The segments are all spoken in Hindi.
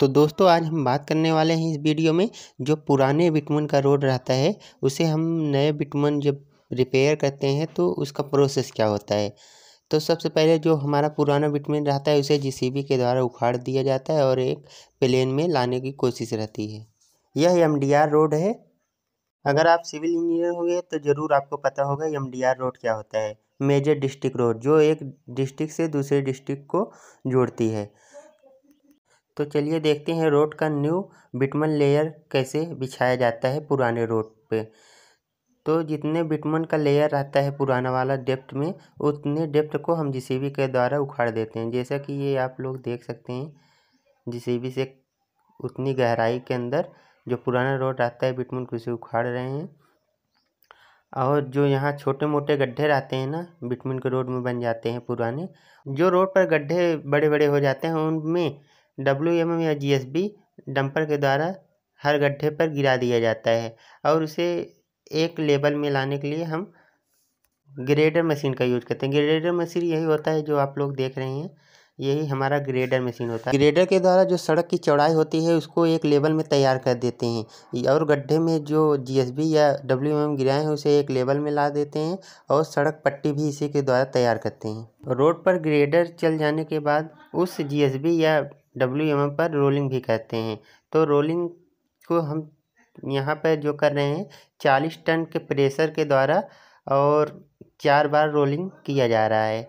तो दोस्तों, आज हम बात करने वाले हैं इस वीडियो में जो पुराने बिटमन का रोड रहता है, उसे हम नए बिटमन जब रिपेयर करते हैं तो उसका प्रोसेस क्या होता है। तो सबसे पहले जो हमारा पुराना बिटमन रहता है, उसे जीसीबी के द्वारा उखाड़ दिया जाता है और एक प्लेन में लाने की कोशिश रहती है। यह एम रोड है। अगर आप सिविल इंजीनियर होंगे तो ज़रूर आपको पता होगा एमडीआर रोड क्या होता है। मेजर डिस्ट्रिक्ट रोड, जो एक डिस्ट्रिक्ट से दूसरे डिस्ट्रिक्ट को जोड़ती है। तो चलिए देखते हैं रोड का न्यू बिटमन लेयर कैसे बिछाया जाता है पुराने रोड पे। तो जितने बिटमन का लेयर रहता है पुराना वाला डेप्थ में, उतने डेप्थ को हम जीसीबी के द्वारा उखाड़ देते हैं। जैसा कि ये आप लोग देख सकते हैं, जीसीबी से उतनी गहराई के अंदर जो पुराना रोड रहता है बिटमन को उसे उखाड़ रहे हैं। और जो यहाँ छोटे मोटे गड्ढे रहते हैं ना, बिटमन के रोड में बन जाते हैं पुराने, जो रोड पर गड्ढे बड़े बड़े हो जाते हैं, उनमें डब्ल्यू एम एम या जी एस बी डंपर के द्वारा हर गड्ढे पर गिरा दिया जाता है और उसे एक लेवल में लाने के लिए हम ग्रेडर मशीन का यूज़ करते हैं। ग्रेडर मशीन यही होता है जो आप लोग देख रहे हैं। यही हमारा ग्रेडर मशीन होता है। ग्रेडर के द्वारा जो सड़क की चौड़ाई होती है, उसको एक लेवल में तैयार कर देते हैं। और गड्ढे में जो जीएसबी या डब्ल्यू एम गिराए हैं, उसे एक लेवल में ला देते हैं और सड़क पट्टी भी इसी के द्वारा तैयार करते हैं। रोड पर ग्रेडर चल जाने के बाद उस जीएसबी या डब्ल्यू एम पर रोलिंग भी कहते हैं। तो रोलिंग को हम यहाँ पर जो कर रहे हैं, चालीस टन के प्रेशर के द्वारा और चार बार रोलिंग किया जा रहा है।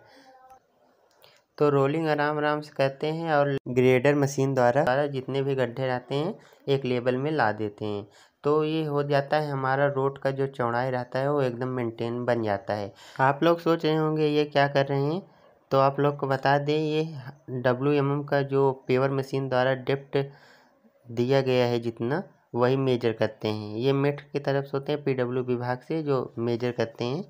तो रोलिंग आराम आराम से करते हैं और ग्रेडर मशीन द्वारा जितने भी गड्ढे रहते हैं, एक लेवल में ला देते हैं। तो ये हो जाता है हमारा रोड का जो चौड़ाई रहता है, वो एकदम मेंटेन बन जाता है। आप लोग सोच रहे होंगे ये क्या कर रहे हैं? तो आप लोग को बता दें, ये डब्ल्यू एम एम का जो पेवर मशीन द्वारा डेप्ट दिया गया है जितना, वही मेजर करते हैं। ये मेट की तरफ़ से होते हैं पी डब्ल्यू विभाग से जो मेजर करते हैं।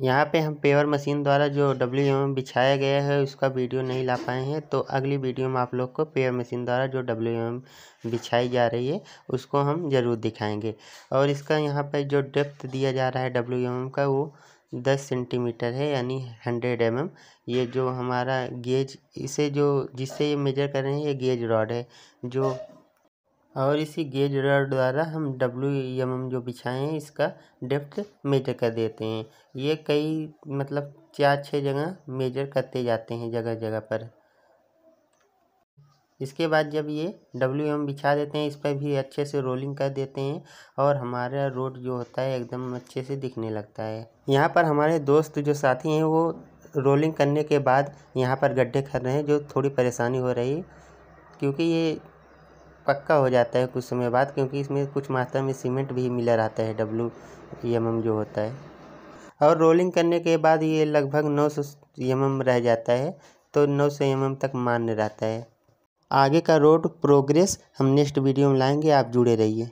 यहाँ पे हम पेवर मशीन द्वारा जो डब्ल्यू एम एम बिछाया गया है, उसका वीडियो नहीं ला पाए हैं। तो अगली वीडियो में आप लोग को पेवर मशीन द्वारा जो डब्ल्यू एम एम बिछाई जा रही है, उसको हम ज़रूर दिखाएँगे। और इसका यहाँ पर जो डेप्थ दिया जा रहा है डब्ल्यू एम एम का, वो दस सेंटीमीटर है, यानी हंड्रेड एम एम। ये जो हमारा गेज, इसे जो जिससे ये मेजर कर रहे हैं, ये गेज रॉड है, जो और इसी गेज रॉड द्वारा हम डब्ल्यू एम एम जो बिछाए हैं, इसका डेप्थ मेजर कर देते हैं। ये कई मतलब चार छः जगह मेजर करते जाते हैं जगह जगह पर। इसके बाद जब ये डब्ल्यू एम बिछा देते हैं, इस पर भी अच्छे से रोलिंग कर देते हैं और हमारा रोड जो होता है एकदम अच्छे से दिखने लगता है। यहाँ पर हमारे दोस्त जो साथी हैं, वो रोलिंग करने के बाद यहाँ पर गड्ढे कर रहे हैं, जो थोड़ी परेशानी हो रही है, क्योंकि ये पक्का हो जाता है कुछ समय बाद, क्योंकि इसमें कुछ मात्रा में सीमेंट भी मिला रहता है डब्ल्यू एम एम जो होता है। और रोलिंग करने के बाद ये लगभग नौ सौ एम एम रह जाता है तो नौ सौ एम एम तक मान्य रहता है। आगे का रोड प्रोग्रेस हम नेक्स्ट वीडियो में लाएँगे आप जुड़े रहिए।